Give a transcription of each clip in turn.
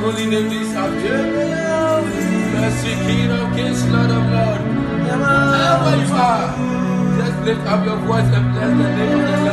holy name this afternoon. Mercy, King of Kings, Lord of Lords. Ever you just lift up your voice and bless the name of the Lord.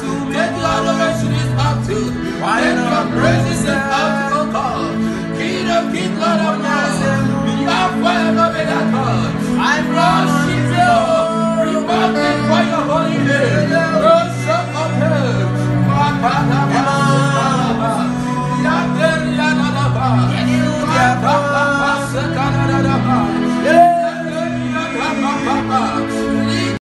To make adoration is up to. Why praises and up to God? King of kings, Lord of lords, forever God. I'm lost.